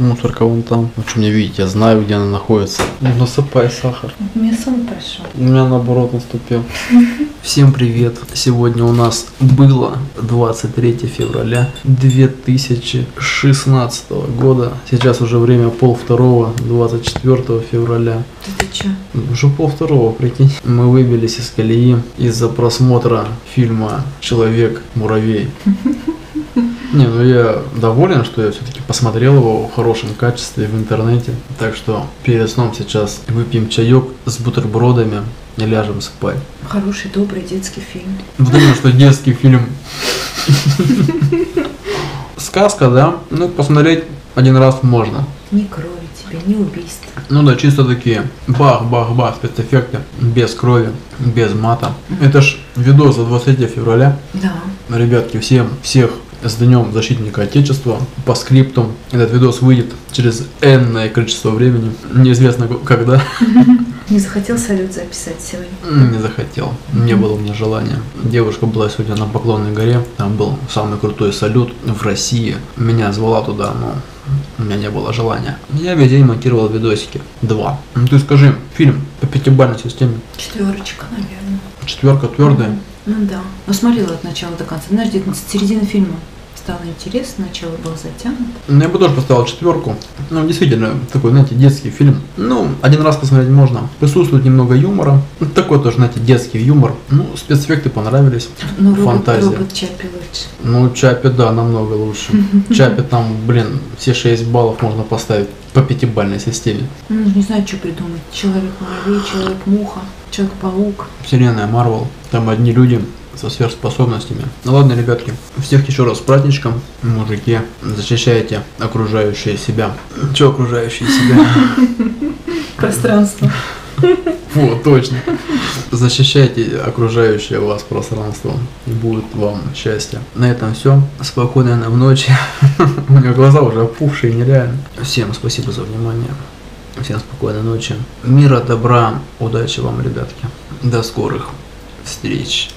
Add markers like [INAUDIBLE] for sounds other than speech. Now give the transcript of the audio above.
Мусорка вон там. Ну что мне видеть, я знаю, где она находится. Ну, насыпай сахар. Мне сон прошел. У меня наоборот наступил. [LAUGHS] Всем привет! Сегодня у нас было 23 февраля 2016 года. Сейчас уже время пол второго, 24 февраля. Ты, ты чё? Уже пол второго, прикинь. Мы выбились из колеи из-за просмотра фильма «Человек-муравей». [LAUGHS] Не, ну я доволен, что я все-таки посмотрел его в хорошем качестве в интернете. Так что перед сном сейчас выпьем чаек с бутербродами и ляжем спать. Хороший, добрый детский фильм. Вот именно, что детский фильм. Сказка, да? Ну, посмотреть один раз можно. Ни крови тебе, ни убийств. Ну да, чисто такие бах-бах-бах спецэффекты, без крови, без мата. Это ж видос за 23 февраля. Да. Ребятки, всем, всех с Днем Защитника Отечества. По скрипту этот видос выйдет через энное количество времени. Неизвестно когда. Не захотел салют записать сегодня. Не захотел. Не было у меня желания. Девушка была сегодня на Поклонной горе. Там был самый крутой салют в России. Меня звала туда, но у меня не было желания. Я весь день монтировал видосики. Два. Ну ты скажи, фильм по пятибалльной системе. Четверочка, наверное. Четверка твердая. Ну да. Но смотрела от начала до конца. Знаешь, где-то с середины фильма стало интересно, начало было затянуто. Ну, Я бы тоже поставил четверку. Ну, действительно, такой, знаете, детский фильм. Ну, один раз посмотреть можно. Присутствует немного юмора. Ну, Такой тоже, знаете, детский юмор. Ну, спецэффекты понравились. Но робот, Фантазия. робот Чапи лучше. Ну, Чапи, да, намного лучше. [LAUGHS] Чапи там, блин, все 6 баллов можно поставить по пятибалльной системе. Ну, не знаю, что придумать. Человек-муравей, человек-муха, человек-паук. Вселенная Марвел. Там одни люди со сверхспособностями. Ну ладно, ребятки, всех еще раз с праздничком. Мужики, защищайте окружающие себя. Че окружающие себя? [LAUGHS] Пространство. Вот, точно. Защищайте окружающее вас пространство, и будет вам счастье. На этом все. Спокойной нам ночи. [LAUGHS] Меня глаза уже опухшие, нереально. Всем спасибо за внимание. Всем спокойной ночи. Мира, добра, удачи вам, ребятки. До скорых встреч.